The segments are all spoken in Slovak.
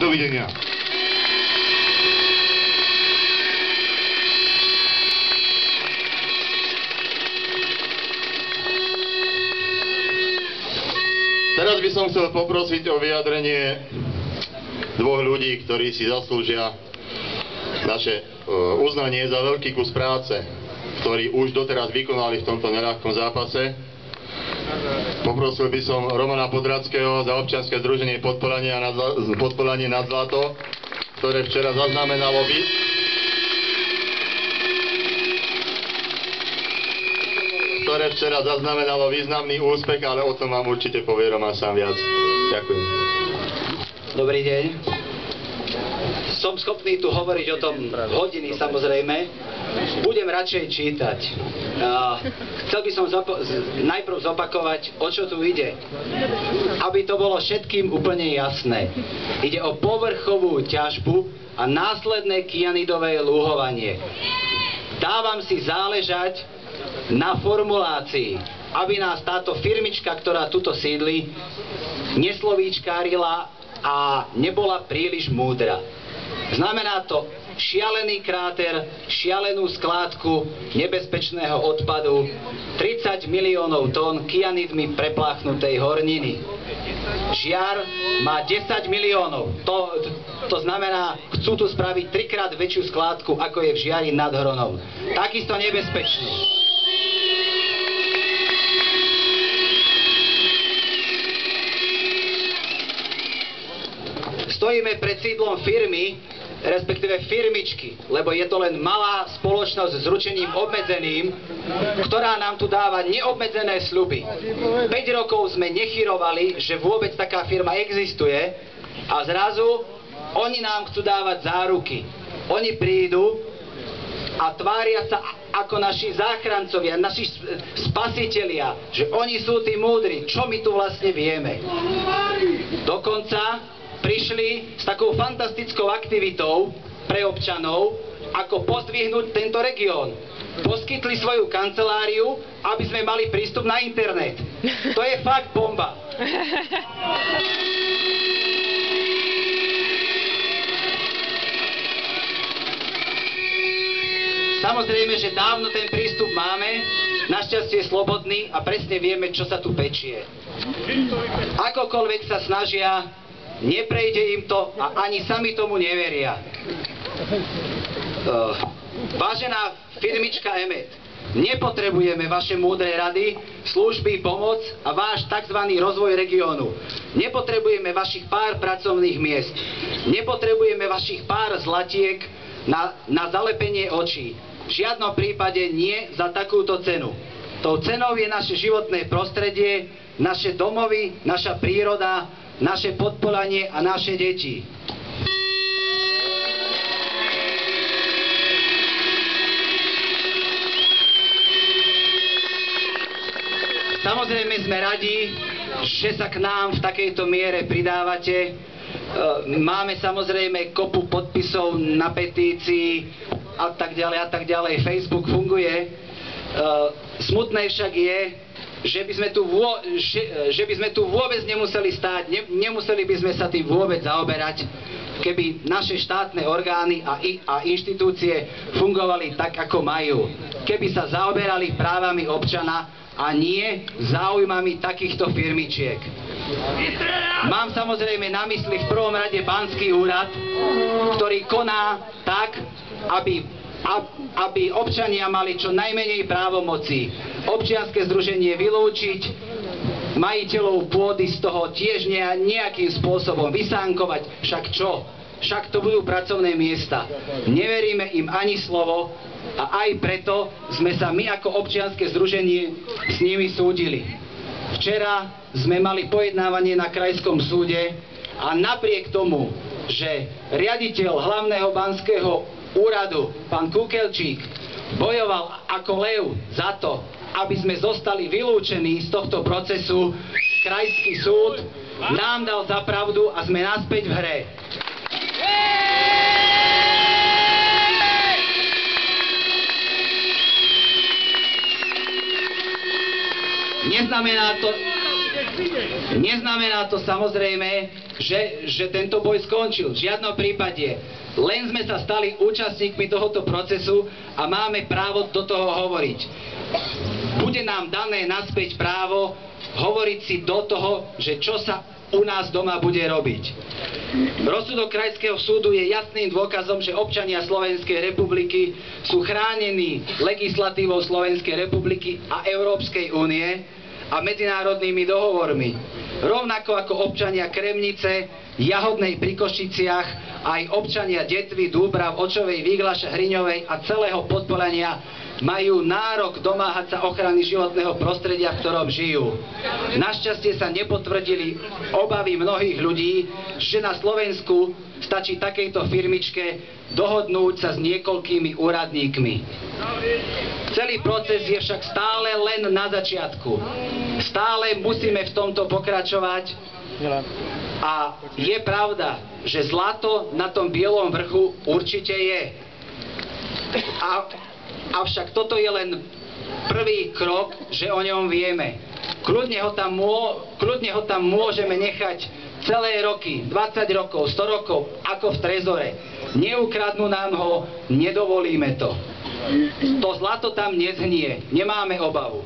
Dovidenia. Teraz by som chcel poprosiť o vyjadrenie dvoch ľudí, ktorí si zaslúžia naše e, uznanie za veľký kus práce, ktorý už doteraz vykonali v tomto neľahkom zápase. Poprosil by som Romana Podradského za občianske združenie Podpolanie, nad, Podpolanie nad Zlato, ktoré včera zaznamenalo by, ktoré včera zaznamenalo významný úspech, ale o tom vám určite povie Roman sám viac. Ďakujem. Dobrý deň. Som schopný tu hovoriť o tom hodiny samozrejme. Budem radšej čítať. A chcel by som zopo- z- najprv zopakovať, o čo tu ide. Aby to bolo všetkým úplne jasné. Ide o povrchovú ťažbu a následné kianidové lúhovanie. Dávam si záležať na formulácii, aby nás táto firmička, ktorá tuto sídli, neslovíčkárila a nebola príliš múdra. Znamená to šialený kráter, šialenú skládku nebezpečného odpadu, 30 miliónov tón kianidmi prepláchnutej horniny. Žiar má 10 miliónov. To, to znamená, chcú tu spraviť trikrát väčšiu skládku, ako je v Žiari nad Hronom. Takisto nebezpečný. Stojíme pred sídlom firmy, respektíve firmičky, lebo je to len malá spoločnosť s ručením obmedzeným, ktorá nám tu dáva neobmedzené sľuby. 5 rokov sme nechyrovali, že vôbec taká firma existuje a zrazu oni nám chcú dávať záruky. Oni prídu a tvária sa ako naši záchrancovia, naši spasitelia, že oni sú tí múdri, čo my tu vlastne vieme. Dokonca prišli s takou fantastickou aktivitou pre občanov, ako pozdvihnúť tento región. Poskytli svoju kanceláriu, aby sme mali prístup na internet. To je fakt bomba. Samozrejme, že dávno ten prístup máme, našťastie slobodný a presne vieme, čo sa tu pečie. Akokoľvek sa snažia, neprejde im to a ani sami tomu neveria. Uh, vážená firmička Emet, nepotrebujeme vaše múdre rady, služby, pomoc a váš tzv. rozvoj regiónu. Nepotrebujeme vašich pár pracovných miest. Nepotrebujeme vašich pár zlatiek na, na zalepenie očí. V žiadnom prípade nie za takúto cenu. Tou cenou je naše životné prostredie, naše domovy, naša príroda, naše podpolanie a naše deti. Samozrejme sme radi, že sa k nám v takejto miere pridávate. E, Máme samozrejme kopu podpisov na petícii a tak ďalej a tak ďalej. Facebook funguje. E, Smutné však je, že by sme tu, vô, že, že by sme tu vôbec nemuseli stáť, ne, nemuseli by sme sa tým vôbec zaoberať, keby naše štátne orgány a, a inštitúcie fungovali tak, ako majú. Keby sa zaoberali právami občana a nie záujmami takýchto firmičiek. Mám samozrejme na mysli v prvom rade Banský úrad, ktorý koná tak, aby, aby občania mali čo najmenej právomocí. Občianske združenie vylúčiť, majiteľov pôdy z toho tiež ne- nejakým spôsobom vysánkovať. Však čo? Však to budú pracovné miesta. Neveríme im ani slovo a aj preto sme sa my ako občianske združenie s nimi súdili. Včera sme mali pojednávanie na krajskom súde a napriek tomu, že riaditeľ hlavného banského úradu, pán Kukelčík, bojoval ako lev za to, aby sme zostali vylúčení z tohto procesu, krajský súd nám dal za pravdu a sme naspäť v hre. Neznamená to, neznamená to samozrejme, že, že tento boj skončil. V žiadnom prípade. Len sme sa stali účastníkmi tohoto procesu a máme právo do toho hovoriť. Bude nám dané naspäť právo hovoriť si do toho, že čo sa u nás doma bude robiť. Rozsudok Krajského súdu je jasným dôkazom, že občania Slovenskej republiky sú chránení legislatívou Slovenskej republiky a Európskej únie a medzinárodnými dohovormi. Rovnako ako občania Kremnice, Jahodnej pri Košiciach, aj občania Detvy, Dúbrav, Očovej, Výglaša, Hriňovej a celého podporania majú nárok domáhať sa ochrany životného prostredia, v ktorom žijú. Našťastie sa nepotvrdili obavy mnohých ľudí, že na Slovensku stačí takejto firmičke dohodnúť sa s niekoľkými úradníkmi. Celý proces je však stále len na začiatku. Stále musíme v tomto pokračovať a je pravda, že zlato na tom bielom vrchu určite je. A, avšak toto je len prvý krok, že o ňom vieme. Kľudne ho, tam mô, kľudne ho tam môžeme nechať celé roky, 20 rokov, 100 rokov, ako v trezore. Neukradnú nám ho, nedovolíme to. To zlato tam nezhnie, nemáme obavu.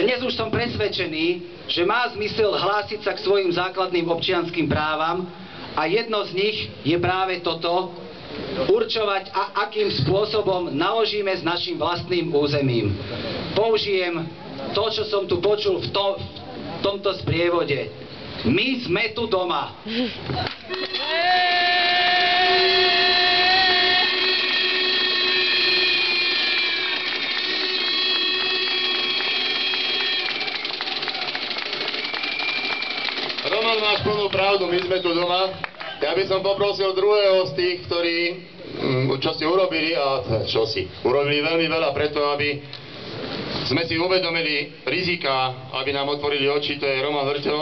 Dnes už som presvedčený, že má zmysel hlásiť sa k svojim základným občianským právam a jedno z nich je práve toto, určovať, a akým spôsobom naložíme s našim vlastným územím. Použijem to, čo som tu počul v, to, v tomto sprievode. My sme tu doma. Roman, máš plnú pravdu, my sme tu doma. Ja by som poprosil druhého z tých, ktorí mm, čo si urobili, a čo si, urobili veľmi veľa preto, aby sme si uvedomili rizika, aby nám otvorili oči, to je Roman Vrťo,